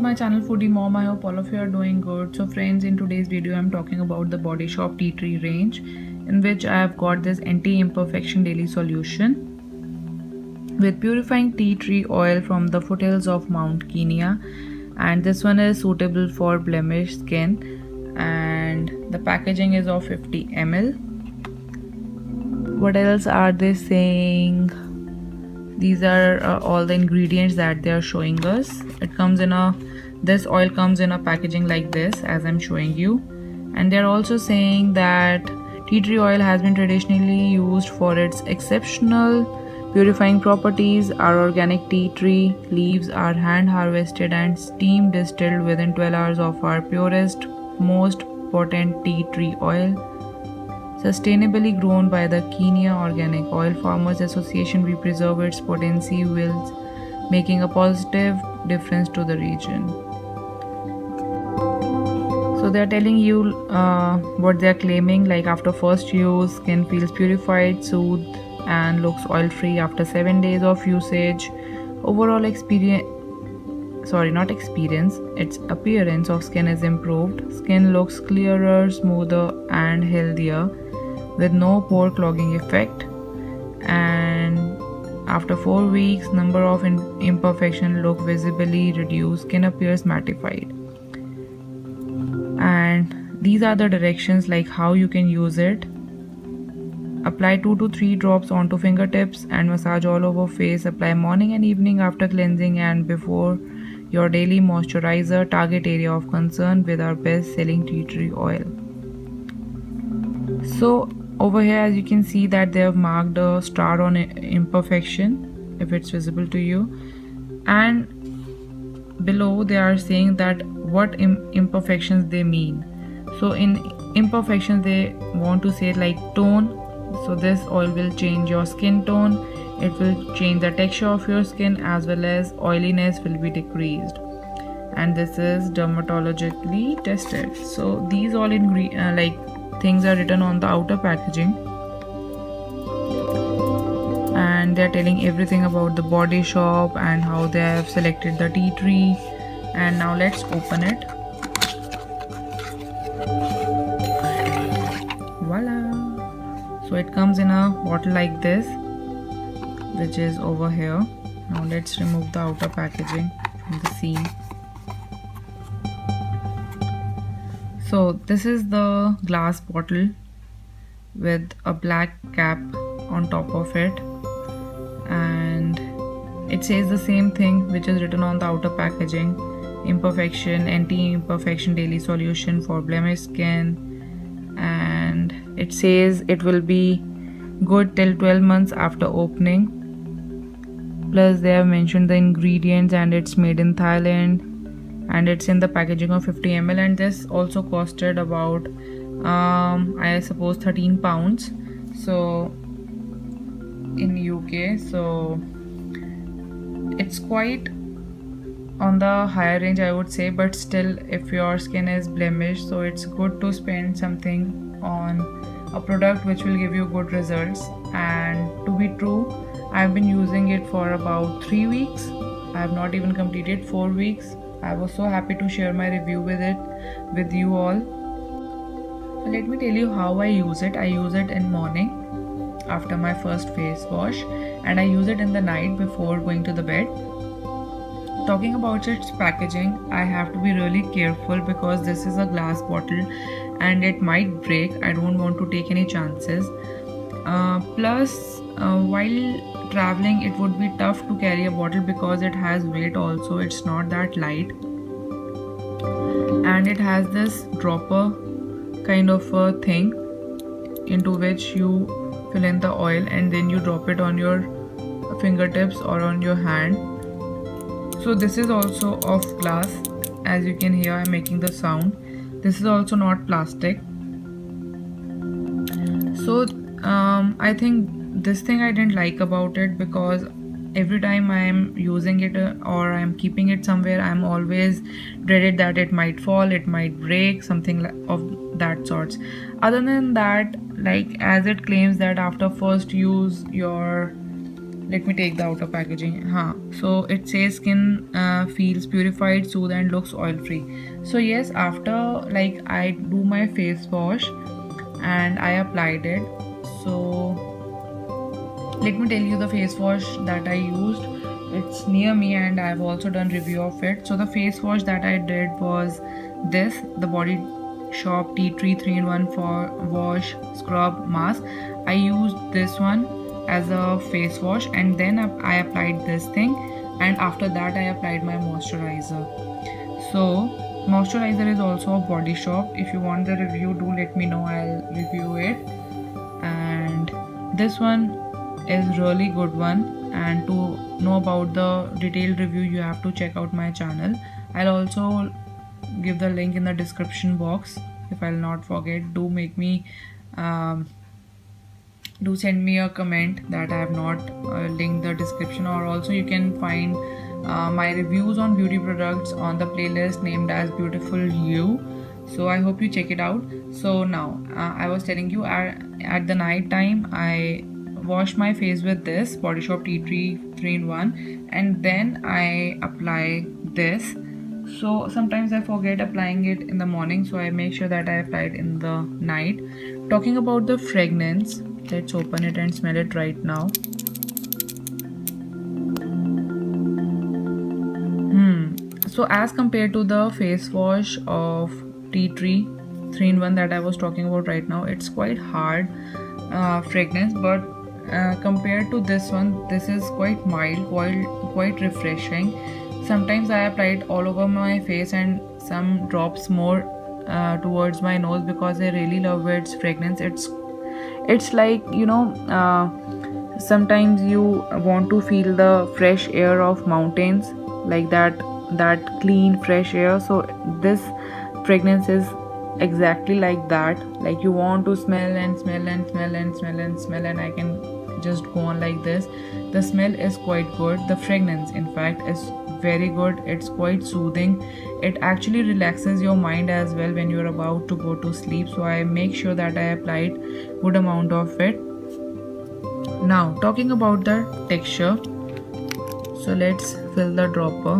to my channel foodie mom. I hope all of you are doing good. So friends in today's video i'm talking about the body shop tea tree range in which i have got this anti-imperfection daily solution with purifying tea tree oil from the foothills of mount kenya. And this one is suitable for blemished skin. And the packaging is of 50 ml. What else are they saying? These are uh, all the ingredients that they are showing us. It comes in a this oil comes in a packaging like this as i'm showing you. And they're also saying that tea tree oil has been traditionally used for its exceptional purifying properties. Our organic tea tree leaves are hand harvested and steam distilled within 12 hours of our purest most potent tea tree oil. Sustainably grown by the Kenya Organic Oil Farmers Association, we preserve its potency whilst making a positive difference to the region. So they are telling you uh, what they are claiming like after first use, skin feels purified, soothed and looks oil free after 7 days of usage. Overall experience sorry not experience its appearance of skin is improved. Skin looks clearer smoother and healthier with no pore clogging effect. And after 4 weeks number of imperfection look visibly reduced. Skin appears mattified these are the directions like how you can use it. Apply 2 to 3 drops onto fingertips and massage all over face. Apply morning and evening after cleansing and before your daily moisturizer. Target area of concern with our best selling tea tree oil. So over here as you can see that they have marked a star on imperfection if it's visible to you. And below they are saying that what imperfections they mean so in imperfections they want to say like tone. So this oil will change your skin tone. It will change the texture of your skin as well as oiliness will be decreased. And this is dermatologically tested. So these all ingredients uh, like things are written on the outer packaging. And they're telling everything about the body shop and how they have selected the tea tree. And now let's open it so it comes in a bottle like this which is over here. Now let's remove the outer packaging from the seam so this is the glass bottle with a black cap on top of it. And it says the same thing which is written on the outer packaging. Imperfection anti-imperfection daily solution for blemish skin it says it will be good till 12 months after opening. Plus they have mentioned the ingredients and it's made in thailand and it's in the packaging of 50 ml and this also costed about um, I suppose 13 pounds. So in UK so it's quite on the higher range I would say but still if your skin is blemished so it's good to spend something on a product which will give you good results and to be true I've been using it for about 3 weeks I have not even completed 4 weeks I was so happy to share my review with it with you all. Let me tell you how I use it. I use it in morning after my first face wash and I use it in the night before going to the bed. Talking about its packaging, I have to be really careful because this is a glass bottle and it might break. I don't want to take any chances. Uh, plus, uh, while traveling it would be tough to carry a bottle because it has weight also. It's not that light. And it has this dropper kind of a thing into which you fill in the oil and then you drop it on your fingertips or on your hand. So this is also of glass. As you can hear i'm making the sound this is also not plastic. So um, i think this thing I didn't like about it because every time I'm using it uh, or I'm keeping it somewhere I'm always dreaded that it might fall it might break something of that sorts. Other than that like as it claims that after first use your let me take the outer packaging. Huh so it says skin uh, feels purified soothed and looks oil free so yes after like i do my face wash and i applied it. So let me tell you the face wash that i used. It's near me and i've also done review of it. So the face wash that i did was this the body shop tea tree 3 in 1 for wash scrub mask. I used this one as a face wash and then i applied this thing and after that i applied my moisturizer. So moisturizer is also a body shop. If you want the review do let me know. I'll review it. And this one is really good one. And to know about the detailed review you have to check out my channel. I'll also give the link in the description box. If I'll not forget do make me um, do send me a comment that I have not uh, linked the description or also you can find uh, my reviews on beauty products on the playlist named as beautiful you. So I hope you check it out. So now uh, I was telling you at, at the night time I wash my face with this body shop tea tree 3 in 1 and then I apply this. So sometimes I forget applying it in the morning so I make sure that I apply it in the night. Talking about the fragrance let's open it and smell it right now. Hmm. So as compared to the face wash of tea tree 3 in 1 that I was talking about right now it's quite hard uh, fragrance but uh, compared to this one this is quite mild quite quite refreshing. Sometimes I apply it all over my face and some drops more uh, towards my nose because I really love its fragrance. It's it's like you know uh, sometimes you want to feel the fresh air of mountains like that that clean fresh air. So this fragrance is exactly like that. Like you want to smell and smell and smell and smell and smell and I can just go on like this. The smell is quite good. The fragrance in fact is very good. It's quite soothing. It actually relaxes your mind as well when you're about to go to sleep. So i make sure that i applied good amount of it. Now talking about the texture. So let's fill the dropper.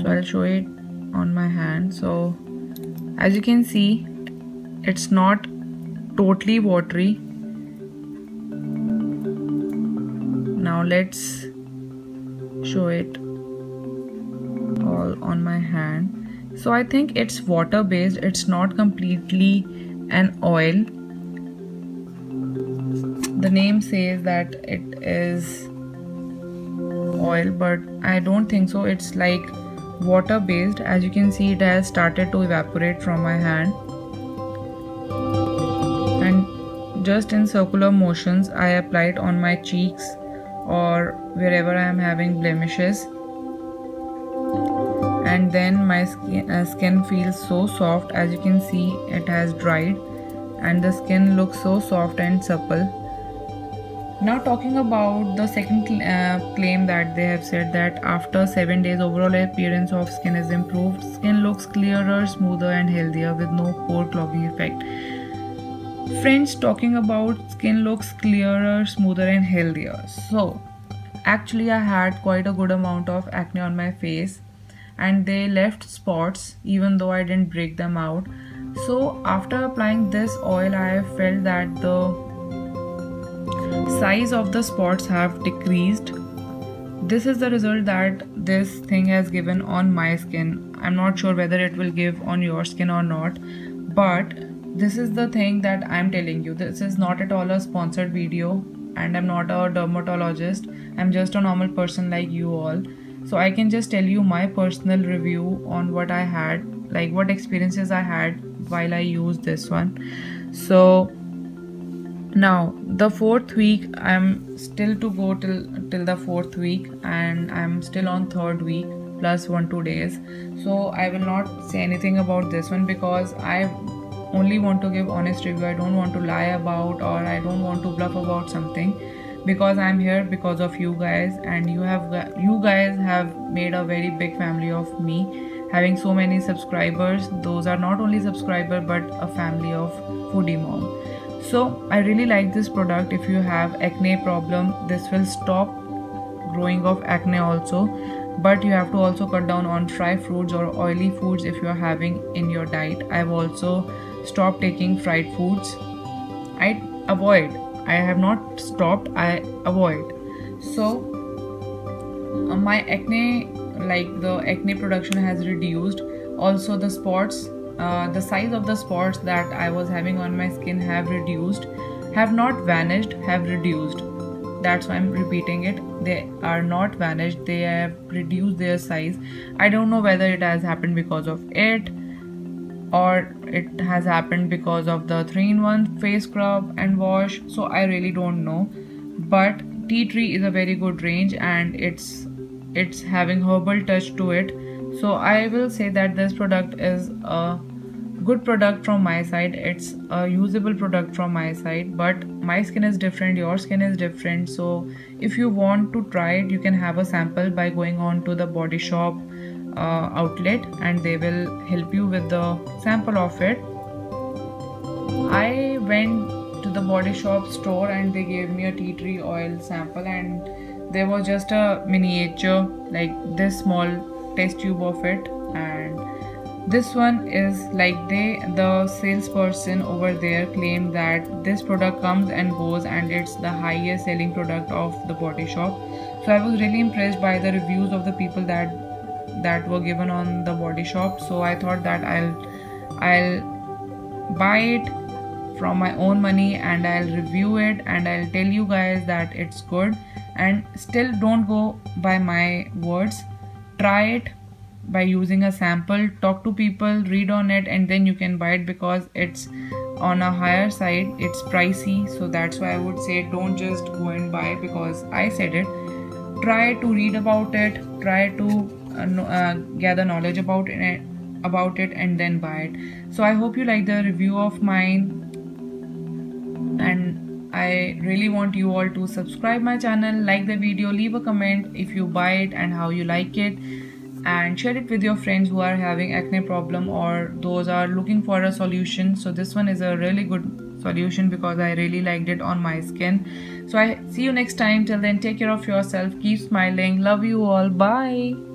So i'll show it on my hand. So as you can see it's not totally watery. Now let's show it all on my hand. So I think it's water based it's not completely an oil. The name says that it is oil but I don't think so. It's like water based as you can see it has started to evaporate from my hand just in circular motions I apply it on my cheeks or wherever I am having blemishes. And then my skin, uh, skin feels so soft. As you can see it has dried. And the skin looks so soft and supple. Now talking about the second uh, claim that they have said that after 7 days overall appearance of skin is improved. Skin looks clearer smoother and healthier with no pore clogging effect Friends talking about skin looks clearer, smoother, and healthier. So, actually, I had quite a good amount of acne on my face, and they left spots even though I didn't break them out. So, after applying this oil, I felt that the size of the spots have decreased. This is the result that this thing has given on my skin. I'm not sure whether it will give on your skin or not, but this is the thing that i'm telling you. This is not at all a sponsored video and i'm not a dermatologist. I'm just a normal person like you all. So i can just tell you my personal review on what i had like what experiences i had while i used this one. So now the fourth week i'm still to go till till the fourth week and i'm still on third week plus one two days. So i will not say anything about this one because i only want to give honest review. I don't want to lie about or i don't want to bluff about something because i'm here because of you guys and you have you guys have made a very big family of me. Having so many subscribers those are not only subscriber but a family of foodie mom. So i really like this product. If you have acne problem this will stop growing of acne also. But you have to also cut down on fried foods or oily foods if you are having in your diet. I've also stopped taking fried foods. I avoid. I have not stopped. I avoid. So uh, my acne like the acne production has reduced. Also the spots uh, the size of the spots that i was having on my skin have reduced have not vanished have reduced. That's why i'm repeating it. They are not vanished. They have reduced their size. I don't know whether it has happened because of it or it has happened because of the 3-in-1 face scrub and wash so i really don't know. But tea tree is a very good range and it's it's having herbal touch to it. So i will say that this product is a good product from my side. It's a usable product from my side but my skin is different your skin is different. So if you want to try it you can have a sample by going on to the body shop uh, outlet and they will help you with the sample of it. I went to the body shop store and they gave me a tea tree oil sample and there was just a miniature like this small test tube of it and this one is like they the salesperson over there claimed that this product comes and goes and it's the highest selling product of the body shop. So i was really impressed by the reviews of the people that that were given on the body shop. So i thought that i'll i'll buy it from my own money and i'll review it and i'll tell you guys that it's good. And still don't go by my words. Try it by using a sample. Talk to people read on it and then you can buy it because it's on a higher side. It's pricey. So that's why i would say don't just go and buy because i said it. Try to read about it. Try to uh, gather knowledge about it about it and then buy it. So i hope you like the review of mine. And I really want you all to subscribe my channel, like the video, leave a comment if you buy it and how you like it. And share it with your friends who are having acne problem or those are looking for a solution. So this one is a really good solution because i really liked it on my skin. So i see you next time. Till then take care of yourself. Keep smiling. Love you all. Bye